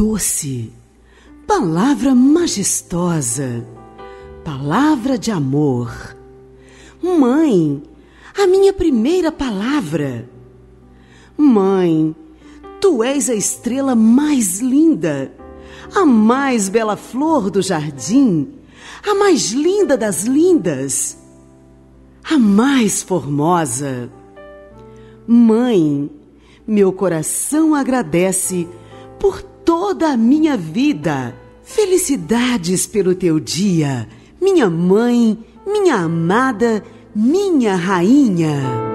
doce, palavra majestosa, palavra de amor. Mãe, a minha primeira palavra. Mãe, tu és a estrela mais linda, a mais bela flor do jardim, a mais linda das lindas, a mais formosa. Mãe, meu coração agradece por toda a minha vida. Felicidades pelo teu dia, minha mãe, minha amada, minha rainha.